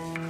Bye.